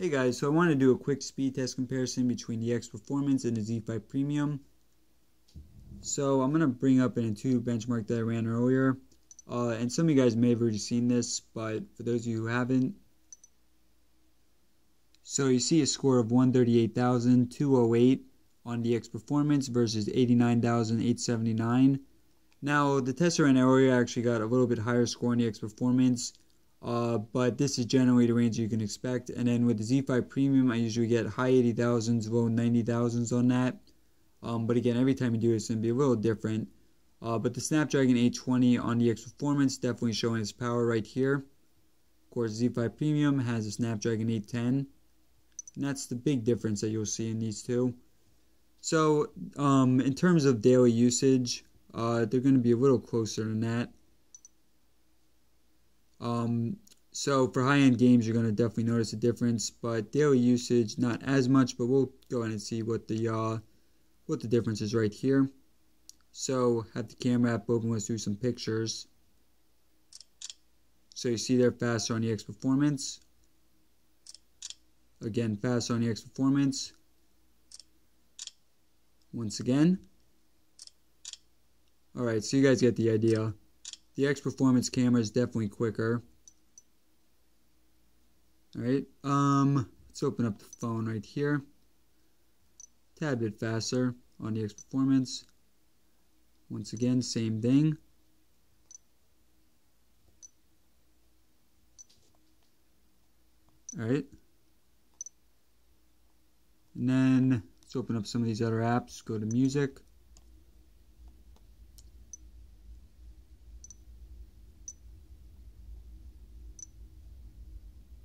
Hey guys, so I want to do a quick speed test comparison between the X Performance and the Z5 Premium. So I'm going to bring up an Antutu benchmark that I ran earlier. Uh, and some of you guys may have already seen this, but for those of you who haven't, so you see a score of 138,208 on the X Performance versus 89,879. Now, the test I ran earlier actually got a little bit higher score on the X Performance, uh, but this is generally the range you can expect. And then with the Z5 Premium, I usually get high 80,000s, low 90,000s on that. Um, but again, every time you do it, it's going to be a little different. Uh, but the Snapdragon 820 on the X Performance definitely showing its power right here. Of course, Z5 Premium has a Snapdragon 810. And that's the big difference that you'll see in these two. So, um, in terms of daily usage, uh, they're going to be a little closer than that. Um, so for high-end games, you're going to definitely notice a difference, but daily usage, not as much, but we'll go ahead and see what the, uh, what the difference is right here. So have the camera app open, let's do some pictures. So you see they're faster on the X Performance. Again, faster on the X Performance. Once again. Alright, so you guys get the idea. The X Performance camera is definitely quicker. Alright, um, let's open up the phone right here. Tad bit faster on the X Performance. Once again, same thing. Alright. And then let's open up some of these other apps. Go to music.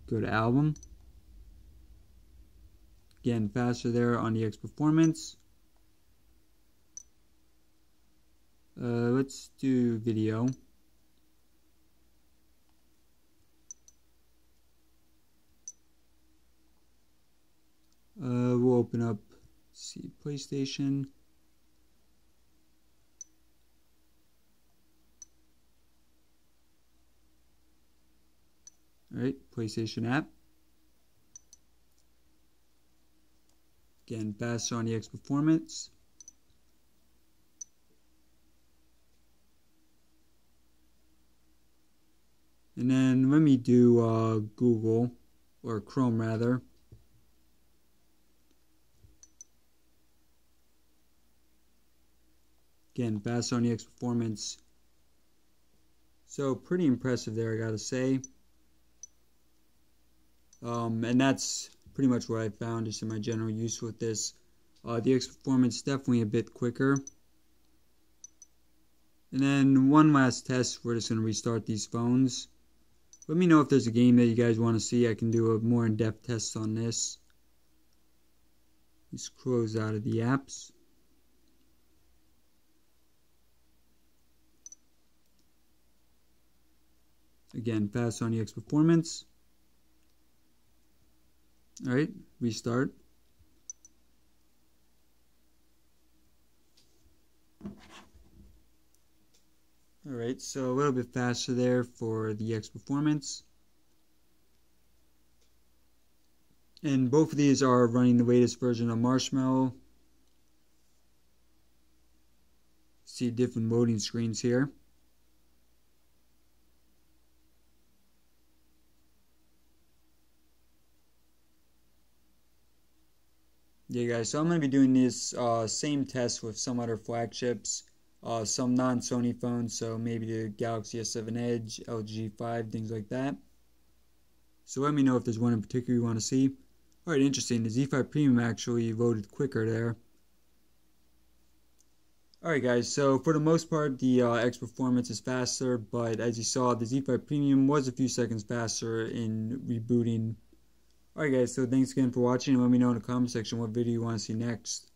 Go to album. Again, faster there on the X Performance. Uh, let's do video. Uh, we'll open up, see, PlayStation. Alright, PlayStation app. Again, on the X Performance. And then let me do uh, Google, or Chrome rather. Again, on the X Performance. So pretty impressive there, I gotta say. Um, and that's pretty much what I found just in my general use with this. Uh, the X Performance definitely a bit quicker. And then one last test, we're just going to restart these phones. Let me know if there's a game that you guys want to see. I can do a more in-depth test on this. Let's close out of the apps. Again, fast on the X Performance. Alright, restart. Alright, so a little bit faster there for the X Performance. And both of these are running the latest version of Marshmallow. See different loading screens here. Yeah guys, so I'm going to be doing this uh, same test with some other flagships uh, some non-Sony phones, so maybe the Galaxy S7 Edge, LG 5, things like that. So let me know if there's one in particular you want to see. Alright, interesting. The Z5 Premium actually loaded quicker there. Alright guys, so for the most part the uh, X Performance is faster, but as you saw the Z5 Premium was a few seconds faster in rebooting. Alright guys, so thanks again for watching let me know in the comment section what video you want to see next.